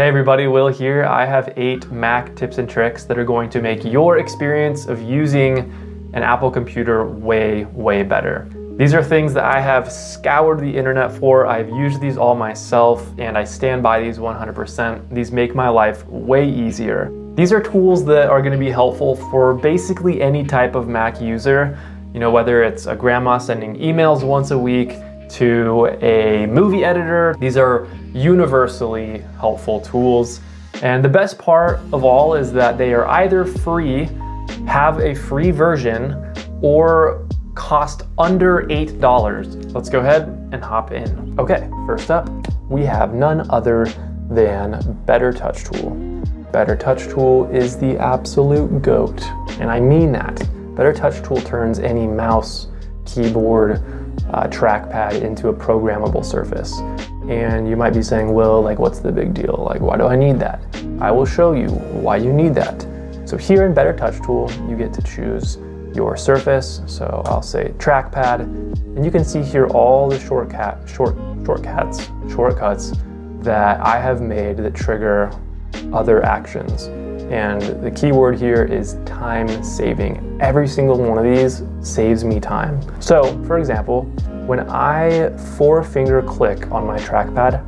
Hey everybody, Will here. I have eight Mac tips and tricks that are going to make your experience of using an Apple computer way, way better. These are things that I have scoured the internet for. I've used these all myself and I stand by these 100%. These make my life way easier. These are tools that are going to be helpful for basically any type of Mac user. You know, whether it's a grandma sending emails once a week to a movie editor. These are universally helpful tools. And the best part of all is that they are either free, have a free version, or cost under $8. Let's go ahead and hop in. Okay, first up, we have none other than Better Touch Tool. Better Touch Tool is the absolute GOAT, and I mean that. Better Touch Tool turns any mouse, keyboard, uh, trackpad into a programmable surface. And you might be saying, well, like, what's the big deal? Like, why do I need that? I will show you why you need that. So here in Better Touch Tool, you get to choose your surface. So I'll say trackpad, and you can see here all the shortcut, short, shortcuts, shortcuts that I have made that trigger other actions. And the key word here is time saving. Every single one of these saves me time. So, for example, when I four finger click on my trackpad,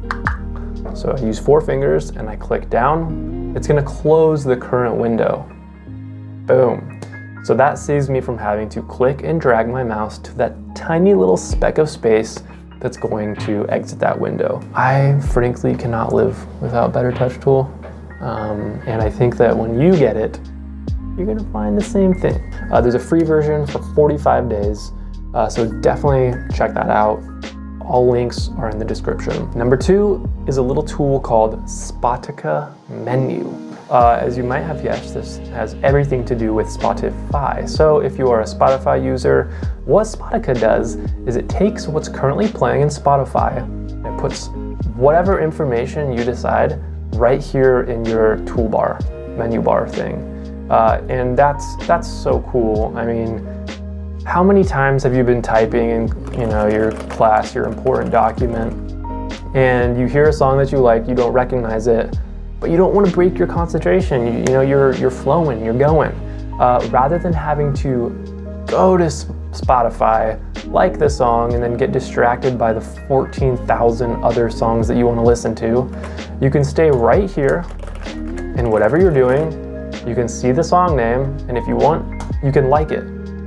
so I use four fingers and I click down, it's gonna close the current window. Boom. So that saves me from having to click and drag my mouse to that tiny little speck of space that's going to exit that window. I frankly cannot live without Better Touch Tool. Um, and I think that when you get it, you're gonna find the same thing. Uh, there's a free version for 45 days, uh, so definitely check that out. All links are in the description. Number two is a little tool called Spotica Menu. Uh, as you might have guessed, this has everything to do with Spotify. So if you are a Spotify user, what Spotica does is it takes what's currently playing in Spotify and it puts whatever information you decide right here in your toolbar, menu bar thing. Uh, and that's that's so cool. I mean, how many times have you been typing in you know your class, your important document, and you hear a song that you like, you don't recognize it, but you don't want to break your concentration. You, you know you're you're flowing, you're going. Uh, rather than having to go to Spotify, like the song, and then get distracted by the 14,000 other songs that you want to listen to, you can stay right here and whatever you're doing, you can see the song name, and if you want, you can like it.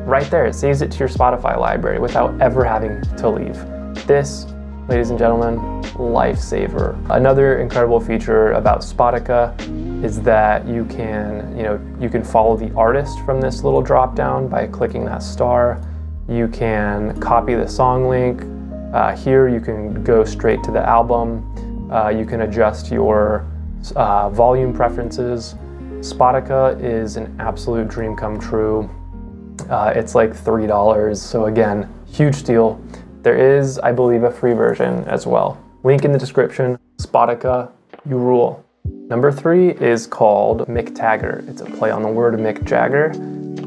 Right there, it saves it to your Spotify library without ever having to leave. This, ladies and gentlemen, lifesaver. Another incredible feature about Spotica is that you can, you know, you can follow the artist from this little drop down by clicking that star. You can copy the song link. Uh, here you can go straight to the album. Uh, you can adjust your uh, volume preferences. Spotica is an absolute dream come true. Uh, it's like $3, so again, huge deal. There is, I believe, a free version as well. Link in the description. Spotica, you rule. Number three is called Mick Tagger. It's a play on the word Mick Jagger,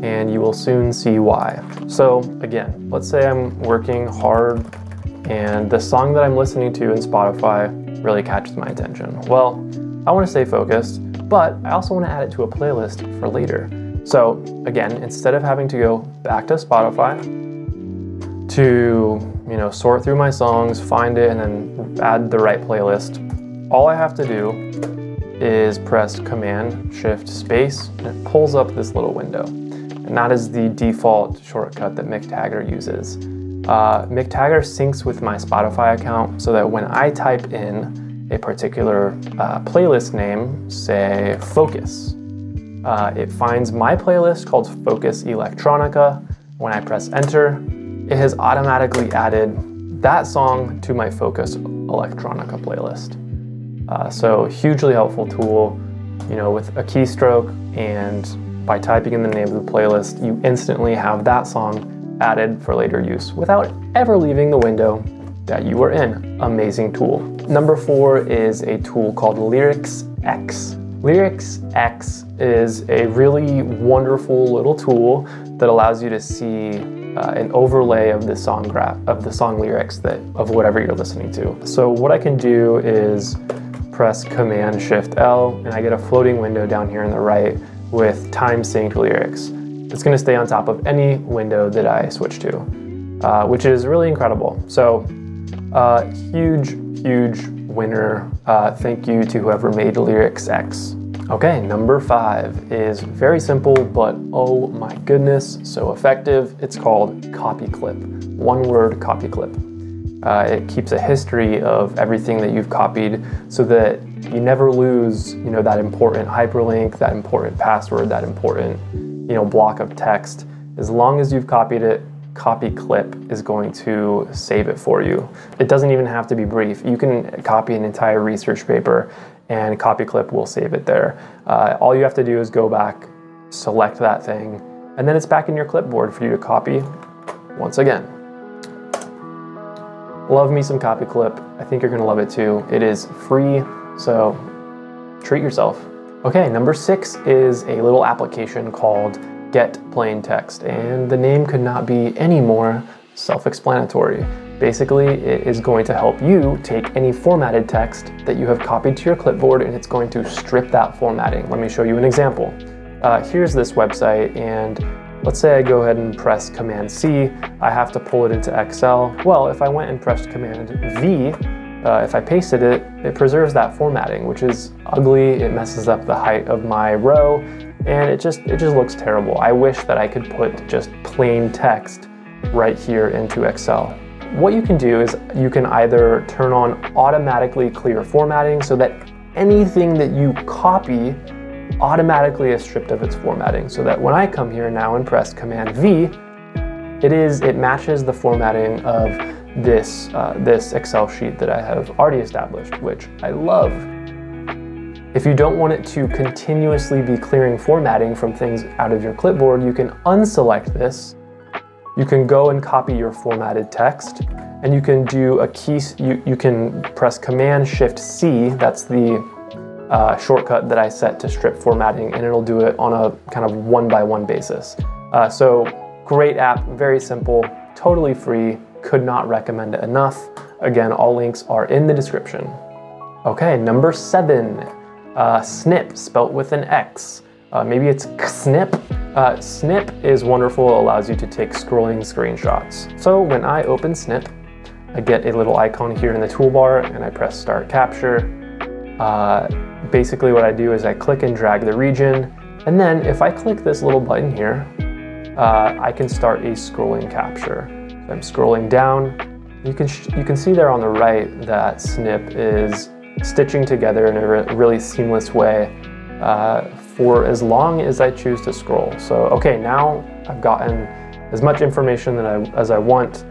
and you will soon see why. So again, let's say I'm working hard and the song that I'm listening to in Spotify really catches my attention. Well, I want to stay focused, but I also want to add it to a playlist for later. So again, instead of having to go back to Spotify to, you know, sort through my songs, find it and then add the right playlist, all I have to do is press Command Shift Space and it pulls up this little window. And that is the default shortcut that Mick Tagger uses. Uh, Mick Tagger syncs with my Spotify account so that when I type in a particular uh, playlist name, say Focus, uh, it finds my playlist called Focus Electronica. When I press enter, it has automatically added that song to my Focus Electronica playlist. Uh, so hugely helpful tool, you know, with a keystroke and by typing in the name of the playlist, you instantly have that song added for later use without ever leaving the window that you are in. Amazing tool. Number four is a tool called Lyrics X. Lyrics X is a really wonderful little tool that allows you to see uh, an overlay of the song graph of the song lyrics that of whatever you're listening to. So what I can do is press Command Shift L, and I get a floating window down here on the right with time synced lyrics. It's gonna stay on top of any window that I switch to, uh, which is really incredible. So, uh, huge, huge winner. Uh, thank you to whoever made Lyrics X. Okay, number five is very simple, but oh my goodness, so effective. It's called Copy Clip. One word Copy Clip. Uh, it keeps a history of everything that you've copied so that you never lose, you know, that important hyperlink, that important password, that important, you know, block of text. As long as you've copied it, copy clip is going to save it for you. It doesn't even have to be brief. You can copy an entire research paper and copy clip will save it there. Uh, all you have to do is go back, select that thing, and then it's back in your clipboard for you to copy once again. Love me some Copy Clip. I think you're gonna love it too. It is free, so treat yourself. Okay, number six is a little application called Get Plain Text, and the name could not be any more self-explanatory. Basically, it is going to help you take any formatted text that you have copied to your clipboard and it's going to strip that formatting. Let me show you an example. Uh, here's this website and Let's say I go ahead and press Command C, I have to pull it into Excel. Well, if I went and pressed Command V, uh, if I pasted it, it preserves that formatting, which is ugly, it messes up the height of my row, and it just, it just looks terrible. I wish that I could put just plain text right here into Excel. What you can do is you can either turn on automatically clear formatting so that anything that you copy automatically is stripped of its formatting so that when I come here now and press Command V, it is it matches the formatting of this uh, this Excel sheet that I have already established, which I love. If you don't want it to continuously be clearing formatting from things out of your clipboard, you can unselect this. You can go and copy your formatted text and you can do a key, you, you can press Command Shift C, that's the uh, shortcut that I set to strip formatting and it'll do it on a kind of one by one basis. Uh, so great app, very simple, totally free, could not recommend it enough. Again, all links are in the description. Okay, number seven, uh, Xnip, spelt with an X. Uh, maybe it's Xnip. Uh, Xnip is wonderful, allows you to take scrolling screenshots. So when I open Xnip, I get a little icon here in the toolbar and I press start capture. Uh, basically what I do is I click and drag the region, and then if I click this little button here, uh, I can start a scrolling capture. I'm scrolling down. You can, you can see there on the right that Xnip is stitching together in a re really seamless way uh, for as long as I choose to scroll. So, okay, now I've gotten as much information that I, as I want.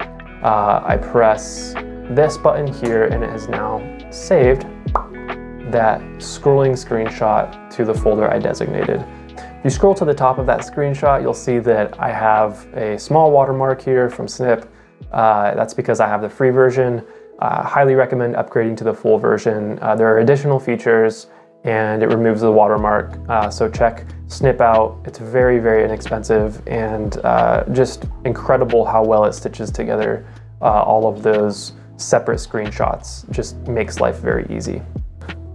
Uh, I press this button here and it has now saved that scrolling screenshot to the folder I designated. If you scroll to the top of that screenshot, you'll see that I have a small watermark here from Xnip. Uh, that's because I have the free version. Uh, highly recommend upgrading to the full version. Uh, there are additional features and it removes the watermark. Uh, so check Xnip out. It's very, very inexpensive and uh, just incredible how well it stitches together uh, all of those separate screenshots. Just makes life very easy.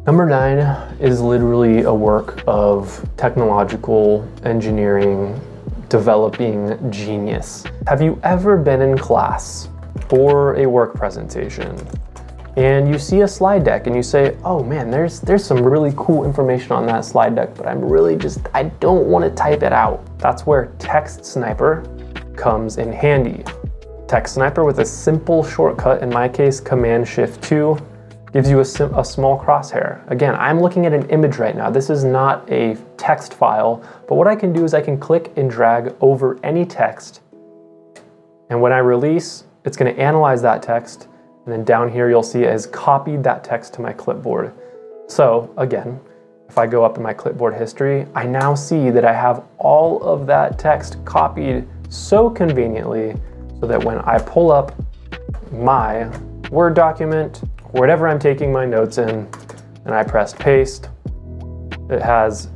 Number nine is literally a work of technological engineering developing genius. Have you ever been in class for a work presentation and you see a slide deck and you say, oh man, there's, there's some really cool information on that slide deck, but I'm really just, I don't want to type it out. That's where Text Sniper comes in handy. Text Sniper with a simple shortcut, in my case, Command Shift 2, gives you a, a, small crosshair. Again, I'm looking at an image right now. This is not a text file, but what I can do is I can click and drag over any text. And when I release, it's gonna analyze that text. And then down here, you'll see it has copied that text to my clipboard. So again, if I go up in my clipboard history, I now see that I have all of that text copied so conveniently so that when I pull up my Word document, whatever I'm taking my notes in, and I pressed paste, it has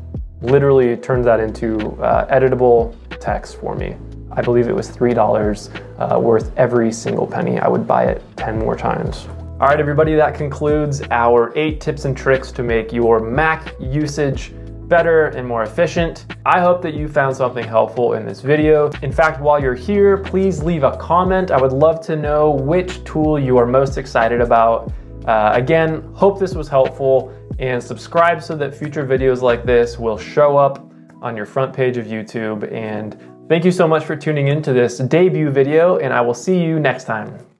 literally turned that into uh, editable text for me. I believe it was $3 uh, worth every single penny. I would buy it 10 more times. All right, everybody, that concludes our eight tips and tricks to make your Mac usage better and more efficient. I hope that you found something helpful in this video. In fact, while you're here, please leave a comment. I would love to know which tool you are most excited about. Uh, again, hope this was helpful and subscribe so that future videos like this will show up on your front page of YouTube. And thank you so much for tuning into this debut video and I will see you next time.